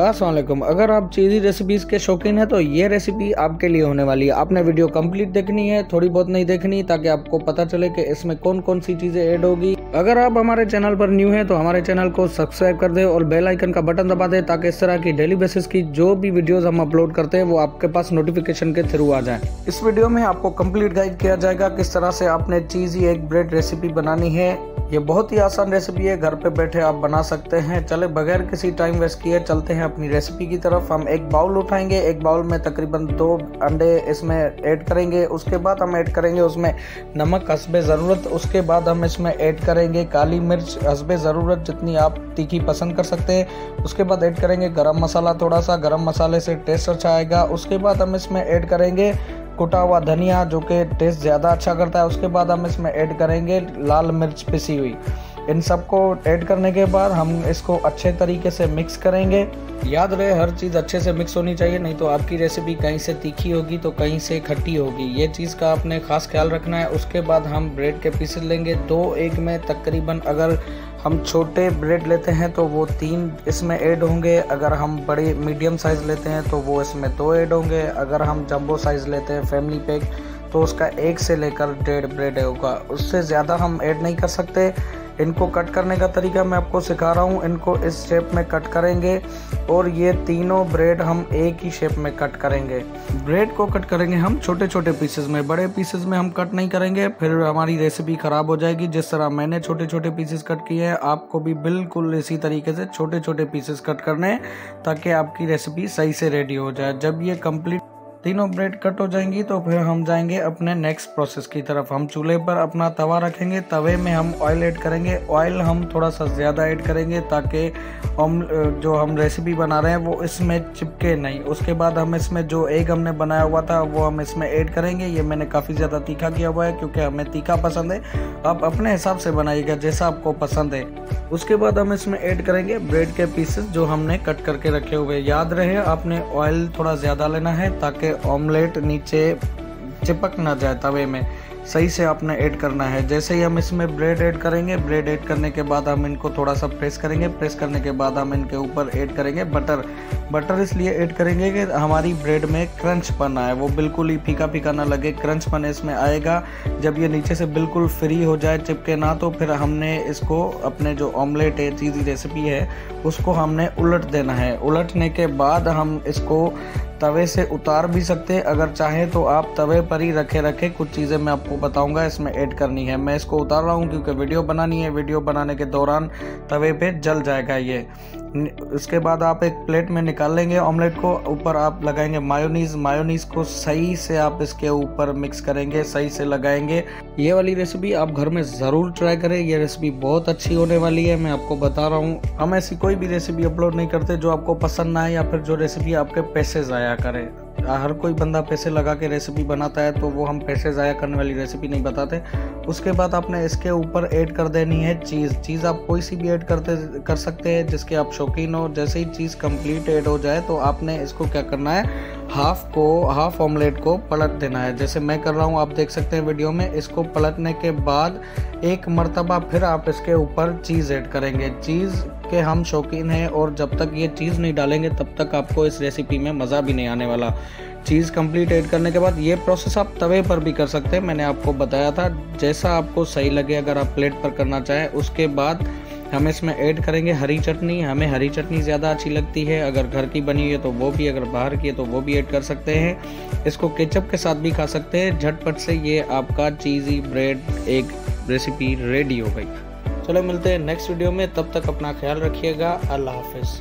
असलम अगर आप चीज़ी रेसिपीज़ के शौकीन हैं तो ये रेसिपी आपके लिए होने वाली है। आपने वीडियो कंप्लीट देखनी है, थोड़ी बहुत नहीं देखनी, ताकि आपको पता चले कि इसमें कौन कौन सी चीज़ें ऐड होगी। अगर आप हमारे चैनल पर न्यू हैं तो हमारे चैनल को सब्सक्राइब कर दें और बेल आइकन का बटन दबा दें, ताकि इस तरह की डेली बेसिस की जो भी वीडियोज़ हम अपलोड करते हैं, वो आपके पास नोटिफिकेशन के थ्रू आ जाए। इस वीडियो में आपको कंप्लीट गाइड किया जाएगा, किस तरह से आपने चीज़ी एक ब्रेड रेसिपी बनानी है। ये बहुत ही आसान रेसिपी है, घर पे बैठे आप बना सकते हैं। चले, बगैर किसी टाइम वेस्ट किए चलते हैं अपनी रेसिपी की तरफ़। हम एक बाउल उठाएँगे, एक बाउल में तकरीबन दो अंडे इसमें ऐड करेंगे, उसके बाद हम ऐड करेंगे उसमें नमक, हसबे ज़रूरत, उसके बाद हम इसमें ऐड करेंगे काली मिर्च, हसबे ज़रूरत जितनी आप तीखी पसंद कर सकते हैं। उसके बाद ऐड करेंगे गरम मसाला थोड़ा सा, गरम मसाले से टेस्ट अच्छा आएगा। उसके बाद हम इसमें ऐड करेंगे कुटा हुआ धनिया जो कि टेस्ट ज़्यादा अच्छा करता है, उसके बाद हम इसमें ऐड करेंगे लाल मिर्च पिसी हुई। इन सबको ऐड करने के बाद हम इसको अच्छे तरीके से मिक्स करेंगे। याद रहे, हर चीज़ अच्छे से मिक्स होनी चाहिए, नहीं तो आपकी रेसिपी कहीं से तीखी होगी तो कहीं से खट्टी होगी। ये चीज़ का आपने खास ख्याल रखना है। उसके बाद हम ब्रेड के पीसेस लेंगे। दो एक में तकरीबन अगर हम छोटे ब्रेड लेते हैं तो वो तीन इसमें ऐड होंगे। अगर हम बड़े मीडियम साइज़ लेते हैं तो वो इसमें दो ऐड होंगे। अगर हम जंबो साइज़ लेते हैं फैमिली पैक तो उसका एक से लेकर डेढ़ ब्रेड होगा। उससे ज़्यादा हम ऐड नहीं कर सकते। इनको कट करने का तरीका मैं आपको सिखा रहा हूँ। इनको इस शेप में कट करेंगे और ये तीनों ब्रेड हम एक ही शेप में कट करेंगे। ब्रेड को कट करेंगे हम छोटे छोटे पीसेस में। बड़े पीसेस में हम कट नहीं करेंगे, फिर हमारी रेसिपी ख़राब हो जाएगी। जिस तरह मैंने छोटे छोटे पीसेस कट किए हैं, आपको भी बिल्कुल इसी तरीके से छोटे छोटे पीसेस कट करने ताकि आपकी रेसिपी सही से रेडी हो जाए। जब ये कंप्लीट तीनों ब्रेड कट हो जाएँगी तो फिर हम जाएँगे अपने नेक्स्ट प्रोसेस की तरफ़। हम चूल्हे पर अपना तवा रखेंगे, तवे में हम ऑयल ऐड करेंगे। ऑयल हम थोड़ा सा ज़्यादा ऐड करेंगे ताकि हम, जो हम रेसिपी बना रहे हैं, वो इसमें चिपके नहीं। उसके बाद हम इसमें जो एग हमने बनाया हुआ था, वो हम इसमें ऐड करेंगे। ये मैंने काफ़ी ज़्यादा तीखा किया हुआ है, क्योंकि हमें तीखा पसंद है। आप अपने हिसाब से बनाइएगा, जैसा आपको पसंद है। उसके बाद हम इसमें ऐड करेंगे ब्रेड के पीसेस जो हमने कट करके रखे हुए याद रहे, आपने ऑयल थोड़ा ज़्यादा लेना है, ताकि ऑमलेट नीचे चिपक ना जाए तवे में। सही से आपने ऐड करना है। जैसे ही हम इसमें ब्रेड ऐड करेंगे ब्रेड ऐड करने के बाद हम इनको थोड़ा सा प्रेस करेंगे। प्रेस करने के बाद हम इनके ऊपर ऐड करेंगे बटर बटर इसलिए ऐड करेंगे कि हमारी ब्रेड में क्रंच पन आए। वो बिल्कुल ही फीका फीका ना लगे। क्रंच पन इसमें आएगा। जब ये नीचे से बिल्कुल फ्री हो जाए, चिपके ना तो फिर हमने इसको अपने जो ऑमलेट है चीज़ी रेसिपी है, उसको हमने उलट देना है। उलटने के बाद हम इसको तवे से उतार भी सकते हैं। अगर चाहें तो आप तवे पर ही रखे रखे। कुछ चीज़ें मैं आपको बताऊँगा, इसमें ऐड करनी है। मैं इसको उतार रहा हूँ क्योंकि वीडियो बनानी है। वीडियो बनाने के दौरान तवे पे जल जाएगा ये। उसके बाद आप एक प्लेट में निकाल लेंगे ऑमलेट को, ऊपर आप लगाएँगे मायोनीज मायोनीज को सही से आप इसके ऊपर मिक्स करेंगे, सही से लगाएँगे। ये वाली रेसिपी आप घर में ज़रूर ट्राई करें, ये रेसिपी बहुत अच्छी होने वाली है, मैं आपको बता रहा हूँ। हम ऐसी कोई भी रेसिपी अपलोड नहीं करते जो आपको पसंद ना आए या फिर जो रेसिपी आपके पैसे ज़ाया करे। हर कोई बंदा पैसे लगा के रेसिपी बनाता है तो वो हम पैसे ज़ाया करने वाली रेसिपी नहीं बताते। उसके बाद आपने इसके ऊपर ऐड कर देनी है चीज़ चीज़ आप कोई सी भी ऐड करते, कर सकते हैं, जिसके आप शौकीन हो। जैसे ही चीज़ कंप्लीट ऐड हो जाए तो आपने इसको क्या करना है? हाफ़ को, हाफ़ ऑमलेट को पलट देना है। जैसे मैं कर रहा हूँ, आप देख सकते हैं वीडियो में, इसको पलटने के बाद एक मरतबा फिर आप इसके ऊपर चीज़ ऐड करेंगे। चीज़ के हम शौकीन हैं और जब तक ये चीज़ नहीं डालेंगे, तब तक आपको इस रेसिपी में मज़ा भी नहीं आने वाला। चीज़ कंप्लीट ऐड करने के बाद ये प्रोसेस आप तवे पर भी कर सकते हैं। मैंने आपको बताया था, जैसा आपको सही लगे, अगर आप प्लेट पर करना चाहें, उसके बाद हम इसमें ऐड करेंगे हरी चटनी। हमें हरी चटनी ज़्यादा अच्छी लगती है। अगर घर की बनी हुई है तो वो भी, अगर बाहर की है तो वो भी ऐड कर सकते हैं। इसको केचप के साथ भी खा सकते हैं। झटपट से ये आपका चीज़ी ब्रेड एक रेसिपी रेडी हो गई। चलो मिलते हैं नेक्स्ट वीडियो में। तब तक अपना ख्याल रखिएगा। अल्लाह हाफिज़।